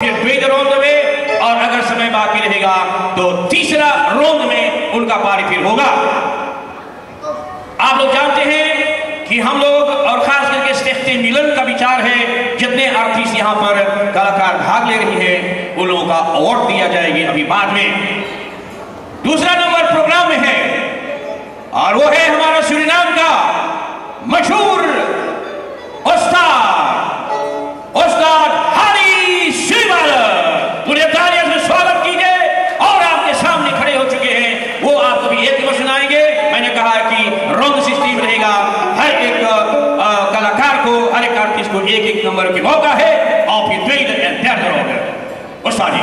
में, और अगर समय बाकी रहेगा तो तीसरा राउंड में उनका पारी फिर होगा। आप लोग जानते हैं कि हम लोग, और खास करके स्टेफ्ते मिलन का विचार है, जितने आर्टिस्ट यहाँ पर कलाकार भाग ले रही है, उन लोगों का अवार्ड दिया जाएगी अभी बाद में। दूसरा नंबर भी एक दिवस आएँगे। मैंने कहा कि रॉन्ग सिस्टम रहेगा। हर एक कलाकार को, हर एक आर्टिस्ट को एक एक नंबर की मौका है। और फिर द्वैत एंड थर्ड और सारी